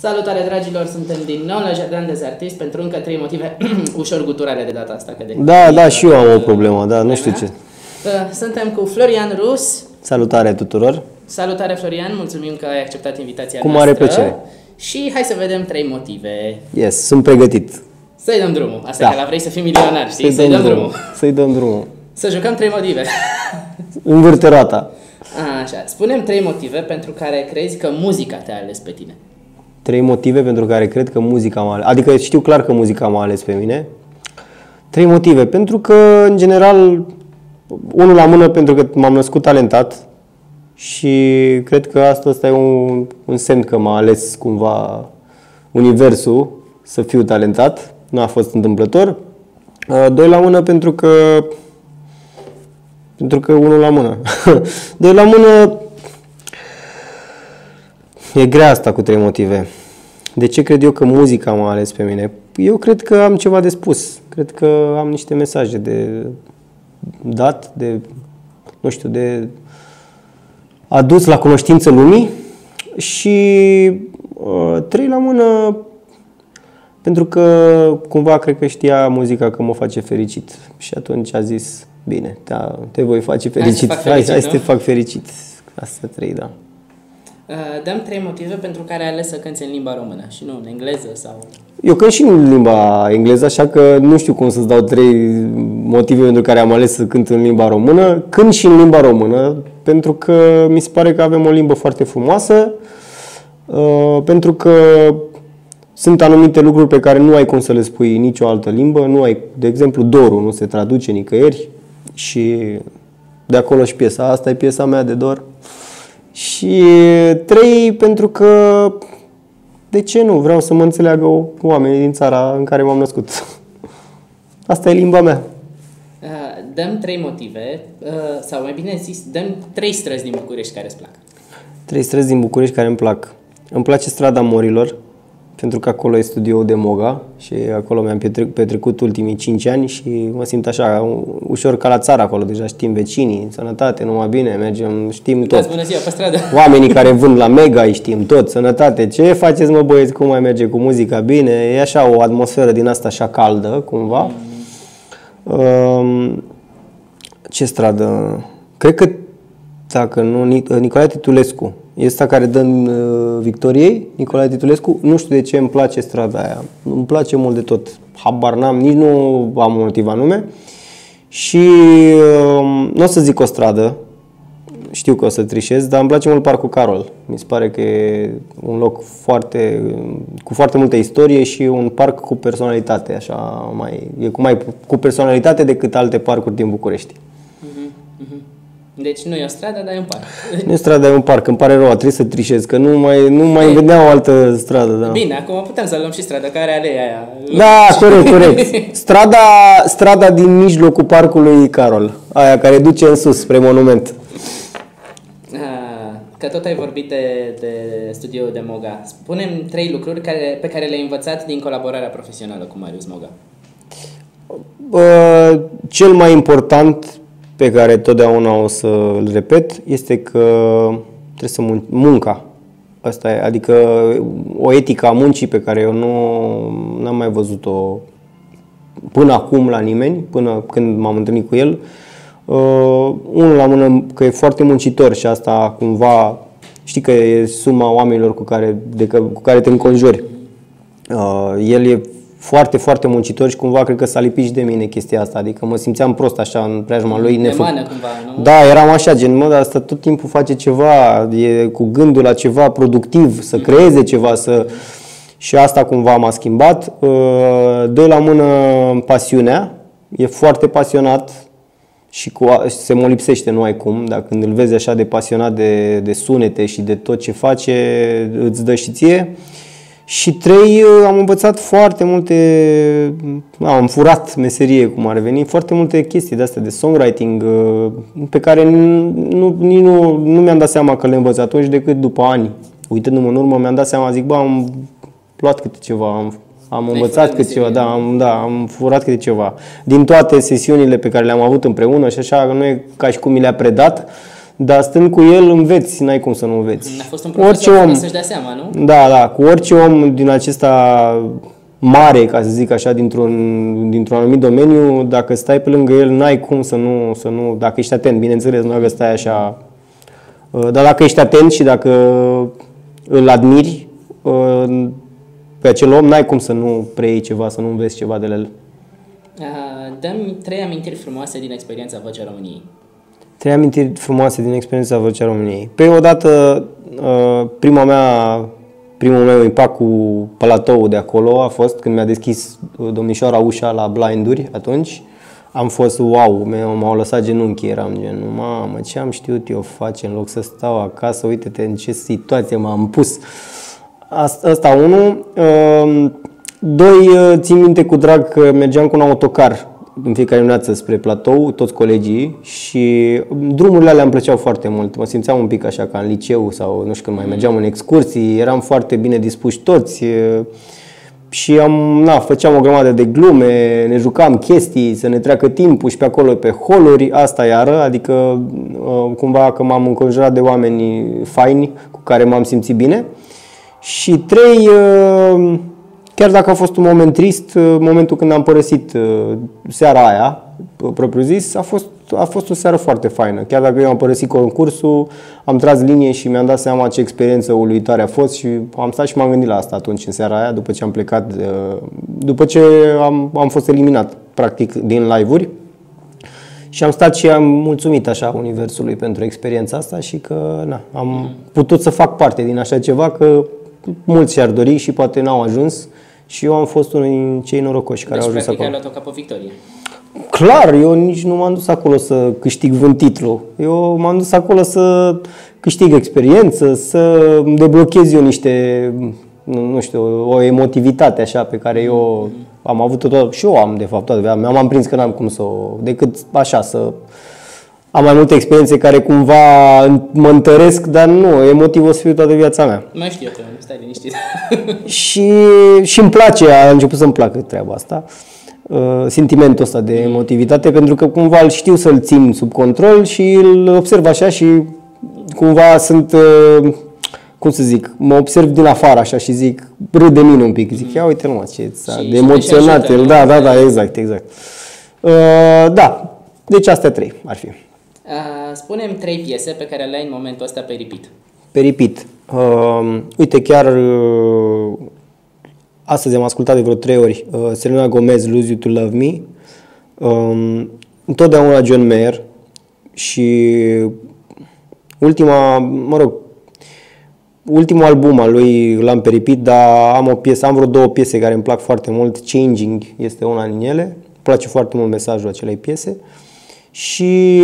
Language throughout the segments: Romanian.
Salutare dragilor, suntem din nou la Jardin des Artistes pentru încă trei motive ușor guturale de data asta. Că de Da, da, și eu am o problemă, da, nu știu ce. Uh, Suntem cu Florian Rus. Salutare tuturor! Salutare Florian, mulțumim că ai acceptat invitația Cu noastră. mare plăcere. Și hai să vedem trei motive. Yes, sunt pregătit. Să-i dăm drumul. Asta Da. e că la vrei să fii milionar, știi? Să-i, dăm drumul. Să-i dăm drumul. Să jucăm trei motive. Învârte roata. Așa, spunem trei motive pentru care crezi că muzica te-a ales pe tine. Trei motive pentru care cred că muzica m-a ales. Adică știu clar că muzica m-a ales pe mine. Trei motive. Pentru că, în general, unul la mână pentru că m-am născut talentat și cred că asta, asta e un, un semn că m-a ales cumva universul să fiu talentat. Nu a fost întâmplător. Uh, Doi la mână pentru că pentru că unul la mână. Doi la mână E grea asta cu trei motive. De ce cred eu că muzica m-a ales pe mine? Eu cred că am ceva de spus. Cred că am niște mesaje de dat, de, nu știu, de adus la cunoștință lumii și uh, trei la mână pentru că cumva cred că știa muzica că mă face fericit și atunci a zis bine, te, te voi face să fericit, fac hai, fericit, hai să te nu? fac fericit. Asta trei, da. Uh, Dăm trei motive pentru care ai ales să cânti în limba română și nu în engleză sau... Eu cânt și în limba engleză, așa că nu știu cum să-ți dau trei motive pentru care am ales să cânt în limba română. Cânt și în limba română, pentru că mi se pare că avem o limbă foarte frumoasă, uh, pentru că sunt anumite lucruri pe care nu ai cum să le spui în nicio altă limbă. Nu ai, de exemplu, dorul nu se traduce nicăieri și de acolo și piesa. Asta e piesa mea de dor. Și trei, pentru că de ce nu? Vreau să mă înțeleagă oamenii din țara în care m-am născut. Asta e limba mea. Uh, Dăm trei motive, uh, sau mai bine zis, dăm trei străzi din București care îți plac. Trei străzi din București care îmi plac. Îmi place strada Morilor, pentru că acolo e studioul de Moga și acolo mi-am petrec- petrecut ultimii 5 ani și mă simt așa u- ușor ca la țară acolo, deja știm vecinii, sănătate, numai bine, mergem, știm tot. Dați bună ziua pe stradă! Oamenii care vând la Mega îi știm tot, sănătate. Ce faceți mă băieți, cum mai merge cu muzica? Bine, e așa o atmosferă din asta așa caldă, cumva. Um, ce stradă? Cred că, dacă nu, Nic- Nicolae Titulescu. Este care dă în uh, Victoriei, Nicolae Titulescu. Nu știu de ce îmi place strada aia. Îmi place mult de tot. Habar n-am, nici nu am un motiv anume. Și um, nu o să zic o stradă, știu că o să trișez, dar îmi place mult Parcul Carol. Mi se pare că e un loc foarte, cu foarte multă istorie și un parc cu personalitate, așa, mai, e cu mai cu personalitate decât alte parcuri din București. Mhm, mhm. Deci nu e o stradă, dar e un parc. Nu e strada, e un parc, îmi pare rău, trebuie să trișez, că nu mai, nu mai îmi vedea o altă stradă. Da. Bine, acum putem să luăm și strada care are aia. Da, corect, corect. Strada, strada din mijlocul parcului Carol, aia care duce în sus, spre monument. Ah, Că tot ai vorbit de, de studioul de Moga. Spunem trei lucruri care, pe care le-ai învățat din colaborarea profesională cu Marius Moga. Bă, cel mai important pe care totdeauna o să îl repet este că trebuie să mun- munca. Asta e, adică o etică a muncii pe care eu nu am mai văzut-o până acum la nimeni, până când m-am întâlnit cu el. Uh, unul la mână că e foarte muncitor și asta cumva știi că e suma oamenilor cu care, de, că, cu care te înconjuri. Uh, el e foarte, foarte muncitor și cumva cred că s-a lipit și de mine chestia asta. Adică mă simțeam prost așa în preajma lui. De nefă- mană cumva, nu? da, eram așa, gen, mă, dar asta tot timpul face ceva, e cu gândul la ceva productiv, să creeze ceva, să... Și asta cumva m-a schimbat. Uh, Doi la mână, pasiunea. E foarte pasionat și cu, a- se mă lipsește, nu ai cum. Dacă când îl vezi așa de pasionat de, de sunete și de tot ce face, îți dă și ție. Și trei, uh, am învățat foarte multe, am furat meserie, cum ar veni, foarte multe chestii de astea de songwriting uh, pe care nu, nu, nici nu, nu mi-am dat seama că le învăț atunci decât după ani. Uitându-mă în urmă, mi-am dat seama, zic, bă, am luat câte ceva, am, am Ai învățat furat câte ceva, meserie. da, am, da, am furat câte ceva. Din toate sesiunile pe care le-am avut împreună și așa, nu e ca și cum mi le-a predat, dar stând cu el înveți, n-ai cum să nu înveți. A fost un profesor Orice om, să-și dea seama, nu? da, da, cu orice om din acesta mare, ca să zic așa, dintr-un, dintr-un anumit domeniu, dacă stai pe lângă el, n-ai cum să nu, să nu dacă ești atent, bineînțeles, nu dacă stai așa. Uh, Dar dacă ești atent și dacă îl admiri uh, pe acel om, n-ai cum să nu preiei ceva, să nu înveți ceva de la el. Uh, Dăm trei amintiri frumoase din experiența Vocea României. Trei amintiri frumoase din experiența Vocea României. Pe odată, uh, prima mea, primul meu impact cu platoul de acolo a fost când mi-a deschis uh, domnișoara ușa la blinduri atunci. Am fost wow, mi- m-au lăsat genunchi, eram gen, mamă, ce am știut eu face în loc să stau acasă, uite-te în ce situație m-am pus. Asta, asta unul. Uh, Doi, uh, țin minte cu drag că mergeam cu un autocar în fiecare dimineață spre platou, toți colegii și drumurile alea îmi plăceau foarte mult. Mă simțeam un pic așa ca în liceu sau nu știu când mai mergeam în excursii, eram foarte bine dispuși toți e, și am, na, făceam o grămadă de glume, ne jucam chestii, să ne treacă timpul și pe acolo pe holuri, asta iară, adică uh, cumva că m-am înconjurat de oameni faini cu care m-am simțit bine. Și trei, uh, chiar dacă a fost un moment trist, uh, momentul când am părăsit uh, seara aia, uh, propriu zis, a fost, a fost o seară foarte faină. Chiar dacă eu am părăsit concursul, am tras linie și mi-am dat seama ce experiență uluitoare a fost și am stat și m-am gândit la asta atunci în seara aia, după ce am plecat, uh, după ce am, am fost eliminat practic din live-uri. Și am stat și am mulțumit așa Universului pentru experiența asta și că na, am putut să fac parte din așa ceva, că mulți și-ar dori și poate n-au ajuns și eu am fost unul din cei norocoși care Deci, au ajuns practic, ai acolo. luat-o ca pe o victorie. Clar, eu nici nu m-am dus acolo să câștig vreun titlu. Eu m-am dus acolo să câștig experiență, să îmi deblochez eu niște, nu, nu știu, o emotivitate așa pe care eu am avut-o tot, și eu am de fapt toată viața. am prins că n-am cum să o, decât așa să am mai multe experiențe care cumva mă întăresc, dar nu, emotiv o să fiu toată viața mea. Mai știu eu că stai liniștit. Și, și îmi place, a început să-mi placă treaba asta, uh, sentimentul ăsta de emotivitate, pentru că cumva îl știu să-l țin sub control și îl observ așa și cumva sunt, uh, cum să zic, mă observ din afară așa și zic, râd de mine un pic, zic, ia uite mă, ce ți-a Și- de și te și emoționat ajută, el, nu? da, da, da, exact, exact. Uh, da, deci astea trei ar fi. Uh, Spunem trei piese pe care le ai în momentul ăsta pe repeat. Pe repeat. Uh, uite, chiar uh, astăzi am ascultat de vreo trei ori uh, Selena Gomez, Lose You To Love Me. Um, întotdeauna John Mayer și ultima, mă rog, ultimul album al lui l-am pe repeat, dar am o piesă, am vreo două piese care îmi plac foarte mult. Changing este una din ele. Îmi place foarte mult mesajul acelei piese. Și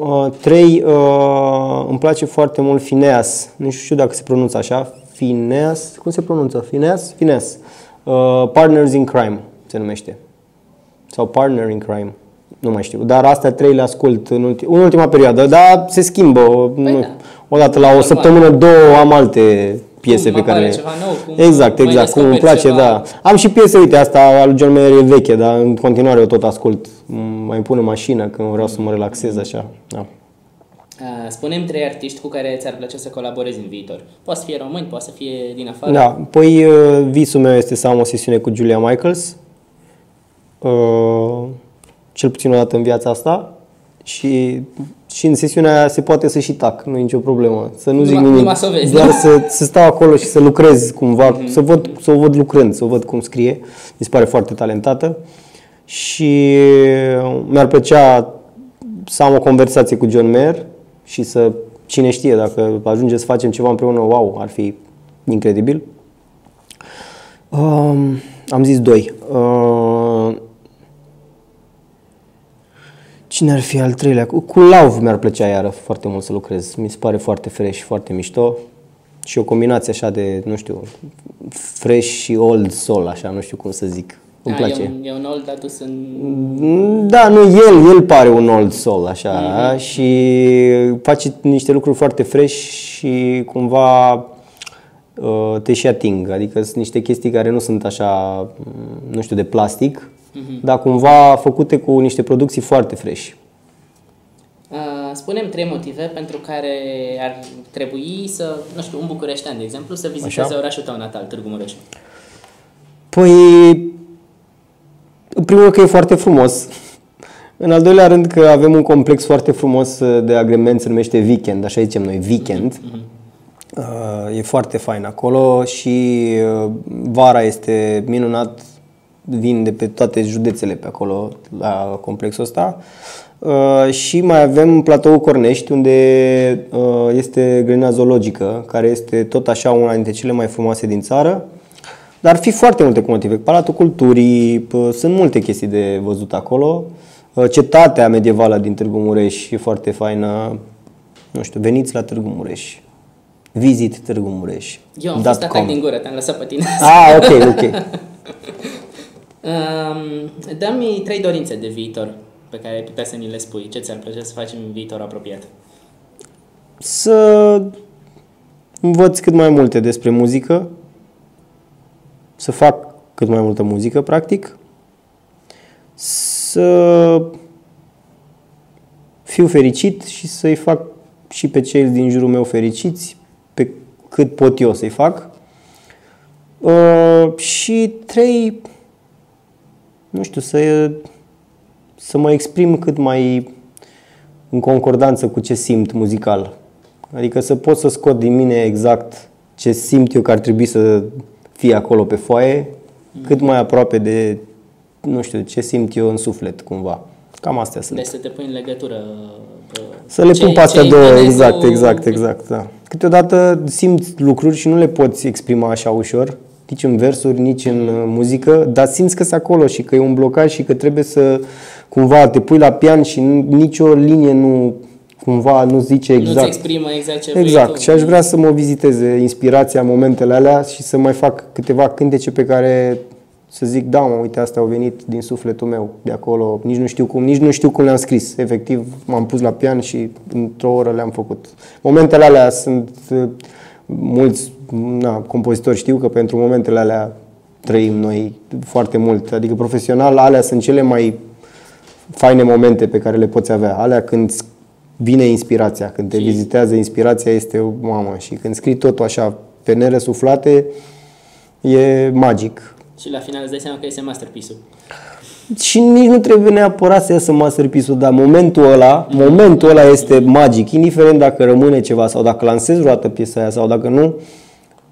uh, trei, uh, îmi place foarte mult Phineas. Nu știu dacă se pronunță așa. Phineas, cum se pronunță? Phineas? Phineas. Uh, Partners in Crime se numește. Sau Partner in Crime. Nu mai știu. Dar astea trei le ascult în, ulti- în ultima perioadă. Dar se schimbă. nu, da. Odată la o Normal. săptămână, două am alte piese Cum pe care apare le... ceva nou, cum exact, mai exact. Cum îmi descoperi place, ceva. da. Am și piese, uite, asta a lui John Mayer e veche, dar în continuare o tot ascult. M- Mai îmi pun în mașină când vreau să mă relaxez așa. Da. Uh, Spunem trei artiști cu care ți-ar plăcea să colaborezi în viitor. Poate să fie români, poate să fie din afară. Da, păi uh, visul meu este să am o sesiune cu Julia Michaels. Uh, cel puțin o dată în viața asta. Și, și în sesiunea aia se poate să și tac, nu e nicio problemă. Să nu zic Numai- nimic. numai să o vezi, doar da? să, să stau acolo și să lucrez cumva, să, văd, să o văd lucrând, să o văd cum scrie. Mi se pare foarte talentată. Și mi-ar plăcea să am o conversație cu John Mayer și să, cine știe, dacă ajunge să facem ceva împreună, wow, ar fi incredibil. Um, am zis doi. Uh, cine ar fi al treilea? Cu, cu Love mi-ar plăcea iară foarte mult să lucrez. Mi se pare foarte fresh, foarte mișto. Și o combinație așa de, nu știu, fresh și old soul, așa, nu știu cum să zic. Îmi Ah, place. E un, e un old adus în... Da, nu, el, el pare un old soul, așa, și face niște lucruri foarte fresh și cumva uh, te și ating. Adică sunt niște chestii care nu sunt așa, mm, nu știu, de plastic, dar cumva făcute cu niște producții foarte fresh. Uh, spunem trei motive pentru care ar trebui să, nu știu, un bucureștean, de exemplu, să viziteze Așa. orașul tău natal, Târgu Mureș. Păi, în primul rând că e foarte frumos. În al doilea rând că avem un complex foarte frumos de agreement, se numește Weekend, așa zicem noi, Weekend. Uh, E foarte fain acolo și uh, vara este minunat, vin de pe toate județele pe acolo la complexul ăsta. Uh, Și mai avem platoul Cornești, unde uh, este grădina zoologică, care este tot așa una dintre cele mai frumoase din țară. Dar ar fi foarte multe motive. Palatul Culturii, p- sunt multe chestii de văzut acolo. Uh, Cetatea medievală din Târgu Mureș e foarte faină. Nu știu, veniți la Târgu Mureș. Visit Târgu Mureș. Eu am Dot fost com. atac din gură, te-am lăsat pe tine. Ah, ok, ok. Um, dă-mi trei dorințe de viitor pe care ai putea să ni le spui. Ce ți-ar plăcea să faci în viitor apropiat? Să învăț cât mai multe despre muzică, să fac cât mai multă muzică, practic, să fiu fericit și să-i fac și pe cei din jurul meu fericiți, pe cât pot eu să-i fac. Uh, și trei, nu știu, să, să mă exprim cât mai în concordanță cu ce simt muzical. Adică să pot să scot din mine exact ce simt eu că ar trebui să fie acolo pe foaie, cât mai aproape de, nu știu, ce simt eu în suflet, cumva. Cam astea sunt. Deci să te pui în legătură uh, Să le ce- pun pe astea ce două, îi vine exact, cu- exact, exact, da. Câteodată simți lucruri și nu le poți exprima așa ușor, nici în versuri, nici în uh, muzică, dar simți că sunt acolo și că e un blocaj și că trebuie să cumva te pui la pian și n- nicio linie nu cumva nu zice Nu-ți exact. exprimă exact ce vrei Exact. tu. Și aș vrea să mă viziteze inspirația în momentele alea și să mai fac câteva cântece pe care să zic, da, mă, uite, astea au venit din sufletul meu, de acolo, nici nu știu cum, nici nu știu cum le-am scris. Efectiv, m-am pus la pian și într-o oră le-am făcut. Momentele alea sunt uh, mulți na, compozitori știu că pentru momentele alea trăim noi foarte mult. Adică profesional, alea sunt cele mai faine momente pe care le poți avea. Alea când vine inspirația, când te Și- vizitează inspirația este o mamă și când scrii totul așa pe nerăsuflate e magic. Și la final îți dai seama că este masterpiece-ul. Și nici nu trebuie neapărat să iasă masterpiece-ul, dar momentul ăla, momentul ăla este magic, indiferent dacă rămâne ceva sau dacă lansezi vreodată piesa aia sau dacă nu,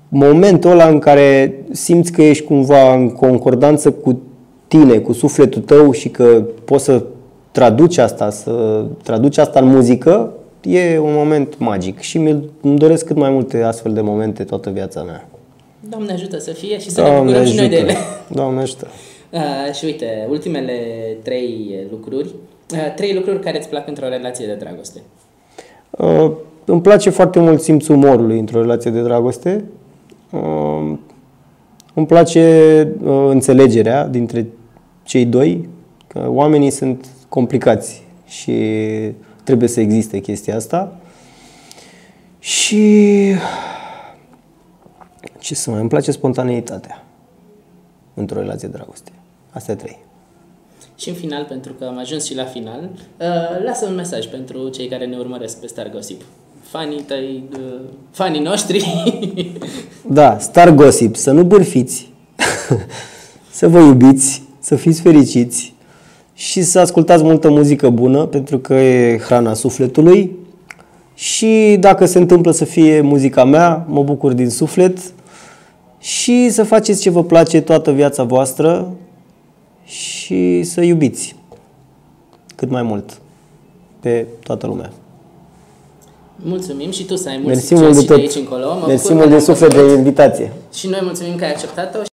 momentul ăla în care simți că ești cumva în concordanță cu tine, cu sufletul tău și că poți să traduci asta, să traduci asta în muzică, e un moment magic și mi îmi doresc cât mai multe astfel de momente toată viața mea. Doamne ajută să fie și să ne bucurăm și noi de ele. Doamne ajută. Uh, și uite, ultimele trei lucruri, uh, trei lucruri care îți plac într-o relație de dragoste. Uh, îmi place foarte mult simțul umorului într-o relație de dragoste. Uh, îmi place uh, înțelegerea dintre cei doi, că oamenii sunt complicați și trebuie să existe chestia asta. Și ce să mai îmi place spontaneitatea într-o relație de dragoste. Astea trei. Și în final, pentru că am ajuns și la final, uh, lasă un mesaj pentru cei care ne urmăresc pe Star Gossip. Fanii tăi, uh, fanii noștri. Da, Star Gossip, să nu bârfiți, să vă iubiți, să fiți fericiți și să ascultați multă muzică bună, pentru că e hrana sufletului. Și dacă se întâmplă să fie muzica mea, mă bucur din suflet și să faceți ce vă place toată viața voastră și să iubiți cât mai mult pe toată lumea. Mulțumim și tu să ai mult Mersi succes mult de și de tot. aici încolo. Mă Mersi bucur mult că de ne-am suflet de văzut. invitație. Și noi mulțumim că ai acceptat-o